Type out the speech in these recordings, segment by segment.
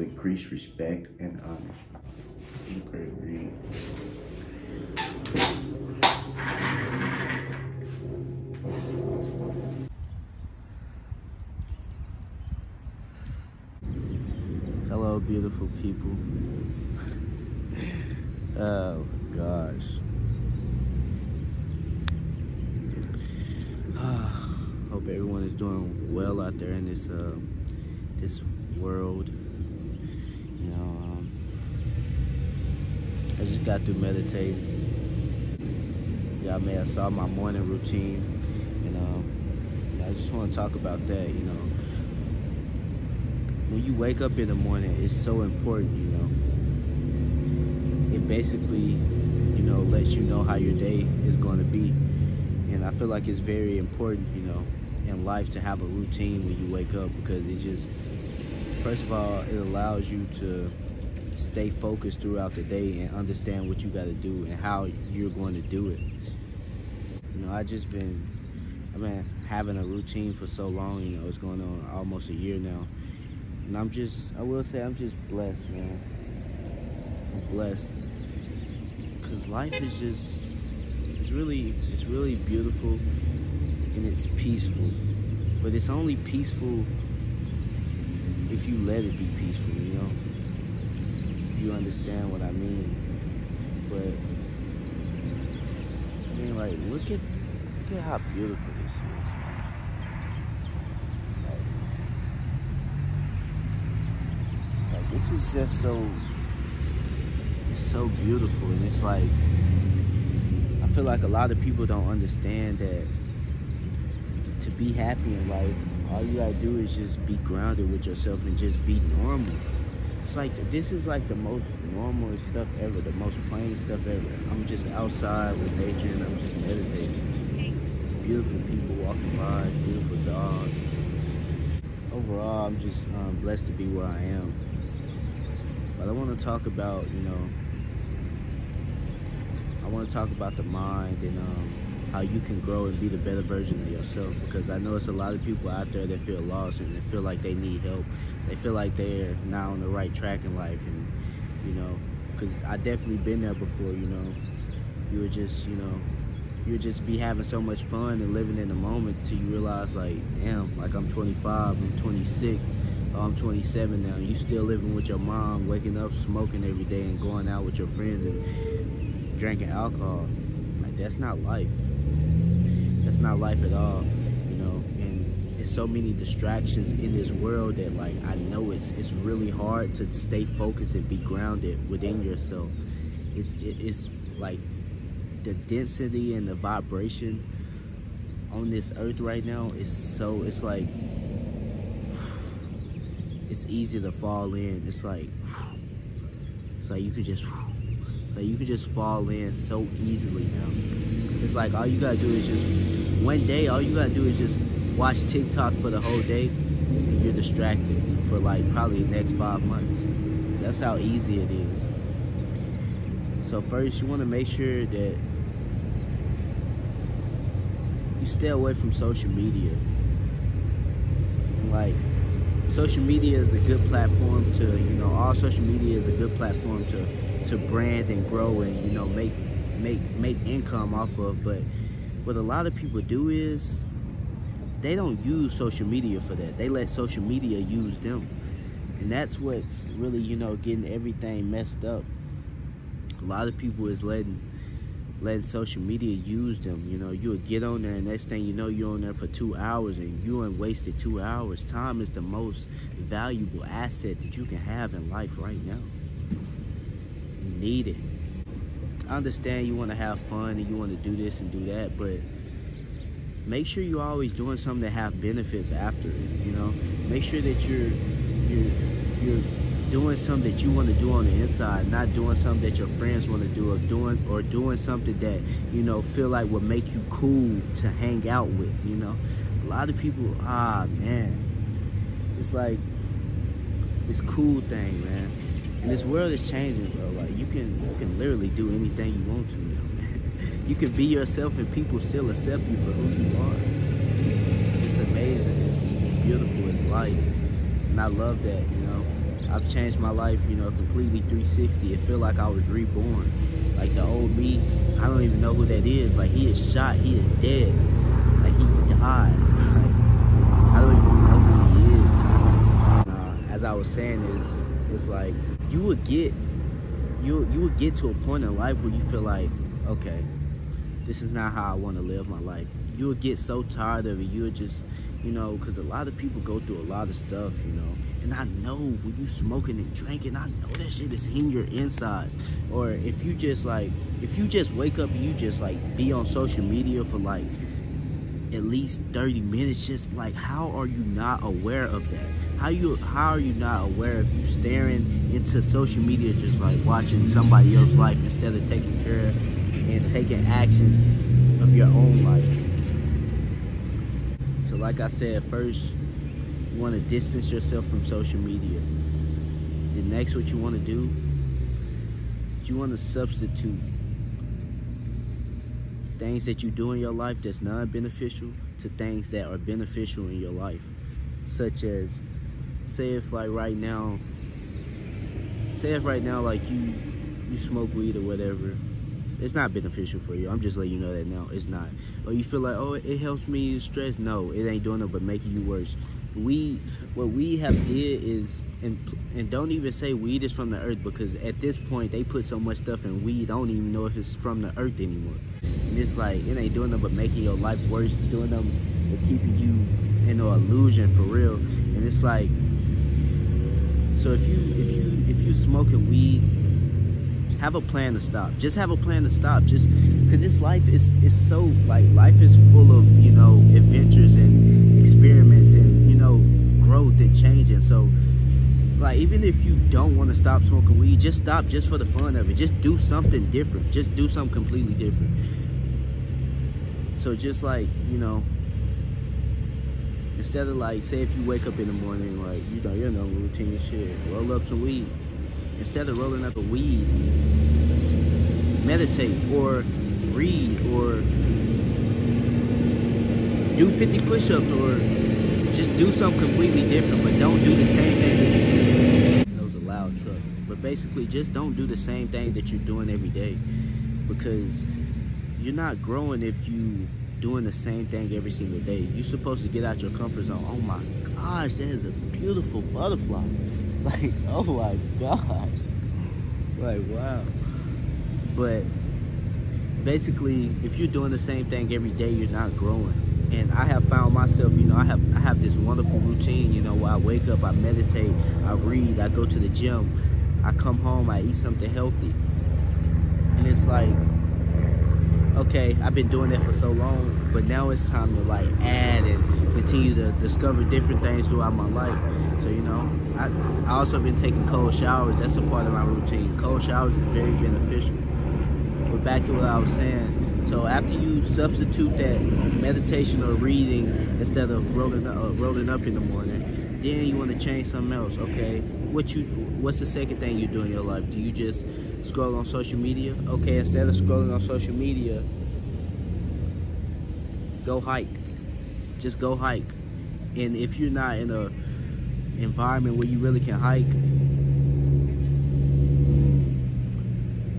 increase respect and honor. Great read. Hello, beautiful people. oh gosh. Hope everyone is doing well out there in this uh, this world. You know, um, I just got through meditating. Y'all may have saw my morning routine, and um, I just want to talk about that. You know, when you wake up in the morning, it's so important. You know, it basically, you know, lets you know how your day is going to be, and I feel like it's very important. You know, in life to have a routine when you wake up because it just first of all it allows you to stay focused throughout the day and understand what you got to do and how you're going to do it. You know i just been i've been having a routine for so long you know it's going on almost a year now. And i'm just i will say i'm just blessed man. I'm blessed. Because life is just it's really it's really beautiful and it's peaceful. But it's only peaceful if you let it be peaceful, you know? If you understand what I mean. But I mean like look at look at how beautiful this is. Like, like this is just so it's so beautiful and it's like I feel like a lot of people don't understand that to be happy in life, all you gotta do is just be grounded with yourself and just be normal. It's like this is like the most normal stuff ever, the most plain stuff ever. I'm just outside with nature and I'm just meditating. It's beautiful people walking by, beautiful dogs. Overall, I'm just um, blessed to be where I am. But I want to talk about, you know, I want to talk about the mind and um, how you can grow and be the better version of yourself because I know it's a lot of people out there that feel lost and they feel like they need help. They feel like they're not on the right track in life and you know because I definitely been there before you know you would just you know you would just be having so much fun and living in the moment till you realize like damn like I'm 25 I'm 26 oh, I'm 27 now you still living with your mom waking up smoking every day and going out with your friends and drinking alcohol that's not life that's not life at all, you know. And there's so many distractions in this world that like I know it's it's really hard to stay focused and be grounded within yourself. It's it, it's like the density and the vibration on this earth right now is so it's like it's easy to fall in. It's like it's like you could just like you can just fall in so easily now. It's like all you gotta do is just one day. All you gotta do is just watch TikTok for the whole day, and you're distracted for like probably the next five months. That's how easy it is. So first, you want to make sure that you stay away from social media. Like, social media is a good platform to, you know, all social media is a good platform to to brand and grow and you know make make make income off of. But what a lot of people do is they don't use social media for that. They let social media use them. And that's what's really you know getting everything messed up. A lot of people is letting letting social media use them. You know you'll get on there and next thing you know you're on there for two hours and you ain't wasted two hours. Time is the most valuable asset that you can have in life right now need it. I understand you want to have fun and you want to do this and do that, but make sure you're always doing something that have benefits after it. You know, make sure that you're you're you're doing something that you want to do on the inside, not doing something that your friends want to do, or doing or doing something that you know feel like will make you cool to hang out with. You know, a lot of people, ah man, it's like this cool thing, man. And this world is changing, bro. Like you can you can literally do anything you want to now. you can be yourself and people still accept you for who you are. It's, it's amazing. It's, it's beautiful. It's life. And I love that, you know. I've changed my life, you know, completely 360. It feel like I was reborn. Like the old me, I don't even know who that is. Like he is shot, he is dead. Like he died. like I don't even know who he is. Uh, as I was saying, is it's like you would get you you would get to a point in life where you feel like, okay, this is not how I want to live my life. You would get so tired of it. You would just, you know, because a lot of people go through a lot of stuff, you know. And I know when you smoking and drinking, I know that shit is in your insides. Or if you just like, if you just wake up and you just like be on social media for like at least 30 minutes, just like how are you not aware of that? How you how are you not aware of you staring into social media just like watching somebody else's life instead of taking care and taking action of your own life? So like I said, first you want to distance yourself from social media. The next what you want to do, you want to substitute things that you do in your life that's non-beneficial to things that are beneficial in your life such as say if like right now say if right now like you you smoke weed or whatever it's not beneficial for you. I'm just letting you know that now. It's not. Or you feel like oh it helps me stress. No it ain't doing it but making you worse we what we have did is and and don't even say weed is from the earth because at this point they put so much stuff in weed I don't even know if it's from the earth anymore. And it's like it ain't doing them but making your life worse doing them but keeping you in an illusion for real. And it's like so if you if you if you smoking weed have a plan to stop. Just have a plan to stop. Just because this life is is so like life is full of you know adventures and and changing so like even if you don't want to stop smoking weed just stop just for the fun of it. Just do something different. Just do something completely different. So just like you know instead of like say if you wake up in the morning like you know you're no routine shit roll up some weed. Instead of rolling up a weed meditate or read or do 50 push-ups or just do something completely different but don't do the same thing that you do. That was a loud truck. But basically just don't do the same thing that you're doing every day. Because you're not growing if you doing the same thing every single day. You're supposed to get out your comfort zone. Oh my gosh that is a beautiful butterfly. Like oh my gosh. Like wow. But basically if you're doing the same thing every day you're not growing and I have found myself, you know, I have I have this wonderful routine, you know, where I wake up, I meditate, I read, I go to the gym, I come home, I eat something healthy. And it's like, okay, I've been doing that for so long, but now it's time to like add and continue to discover different things throughout my life. So, you know, I, I also been taking cold showers. That's a part of my routine. Cold showers is very beneficial. But back to what I was saying, so after you substitute that meditation or reading instead of rolling up, uh, rolling up in the morning, then you want to change something else. Okay, what you what's the second thing you do in your life? Do you just scroll on social media? Okay, instead of scrolling on social media, go hike. Just go hike. And if you're not in a environment where you really can hike,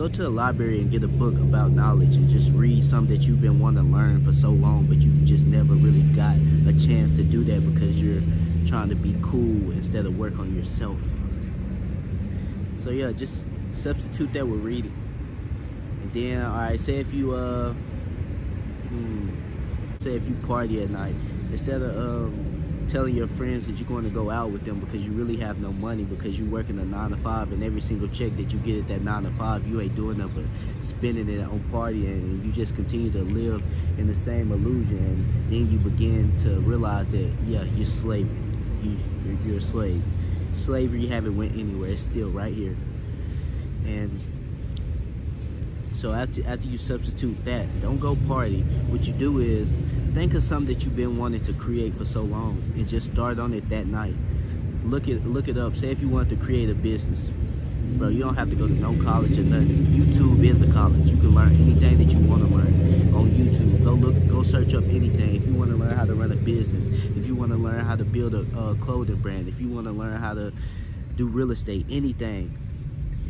go to the library and get a book about knowledge and just read something that you've been wanting to learn for so long but you just never really got a chance to do that because you're trying to be cool instead of work on yourself. So yeah just substitute that with reading. And then all right say if you uh hmm, say if you party at night instead of um telling your friends that you're going to go out with them because you really have no money because you're working a nine to five and every single check that you get at that nine to five you ain't doing nothing but spending it on partying and you just continue to live in the same illusion. And then you begin to realize that yeah you're slave you, you're, you're a slave. Slavery haven't went anywhere. It's still right here. And so after after you substitute that don't go party what you do is think of something that you've been wanting to create for so long and just start on it that night. Look it look it up. Say if you want to create a business. Bro, you don't have to go to no college or nothing. YouTube is a college. You can learn anything that you want to learn on YouTube. Go look, go search up anything. If you want to learn how to run a business, if you want to learn how to build a, a clothing brand, if you want to learn how to do real estate, anything,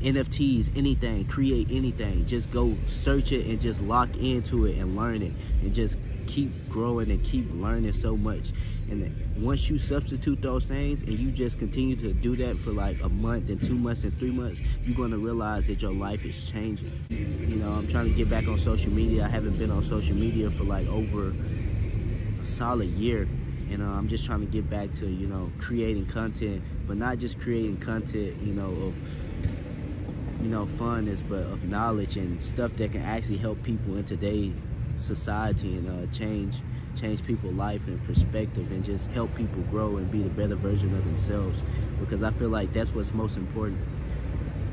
NFTs, anything, create anything. Just go search it and just lock into it and learn it and just keep growing and keep learning so much. And once you substitute those things and you just continue to do that for like a month and two months and three months, you're gonna realize that your life is changing. You know, I'm trying to get back on social media. I haven't been on social media for like over a solid year. And uh, I'm just trying to get back to, you know, creating content, but not just creating content, you know, of you know, funness, but of knowledge and stuff that can actually help people in today's society and uh, change change people's life and perspective and just help people grow and be the better version of themselves because I feel like that's what's most important.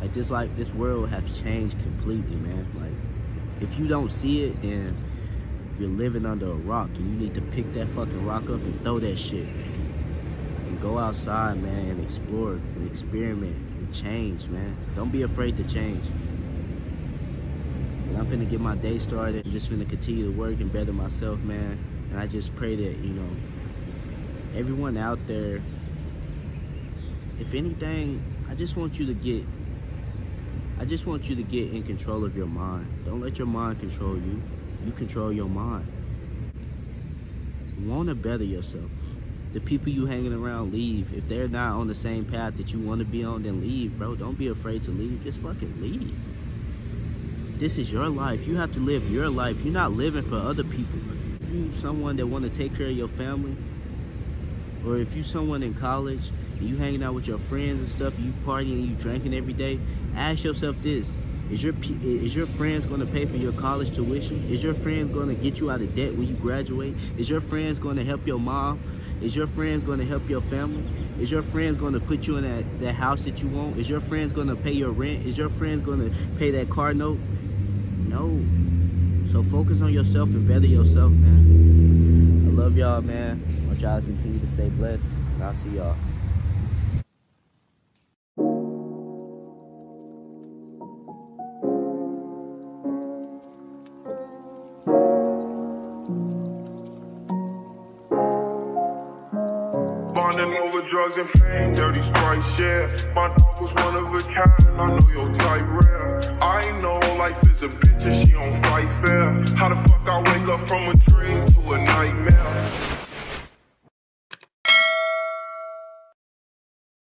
Like just like this world has changed completely, man. Like if you don't see it, then you're living under a rock and you need to pick that fucking rock up and throw that shit. And go outside, man, and explore and experiment and change, man. Don't be afraid to change. And I'm finna get my day started. I'm just finna continue to work and better myself, man. And I just pray that, you know, everyone out there, if anything, I just want you to get, I just want you to get in control of your mind. Don't let your mind control you. You control your mind. Want to better yourself. The people you hanging around, leave. If they're not on the same path that you want to be on, then leave, bro. Don't be afraid to leave. Just fucking leave. This is your life. You have to live your life. You're not living for other people if you someone that want to take care of your family, or if you someone in college and you hanging out with your friends and stuff, you partying, you drinking every day, ask yourself this: Is your is your friends going to pay for your college tuition? Is your friends going to get you out of debt when you graduate? Is your friends going to help your mom? Is your friends going to help your family? Is your friends going to put you in that, that house that you want? Is your friends going to pay your rent? Is your friends going to pay that car note? No. So focus on yourself and better yourself, man. I love y'all, man. I want y'all to continue to stay blessed. And I'll see y'all. Over drugs and pain, dirty sprite share. My dog was one of a kind, I know your type rare. I know life is a bitch and she don't fight fair. How the fuck I wake up from a dream to a night?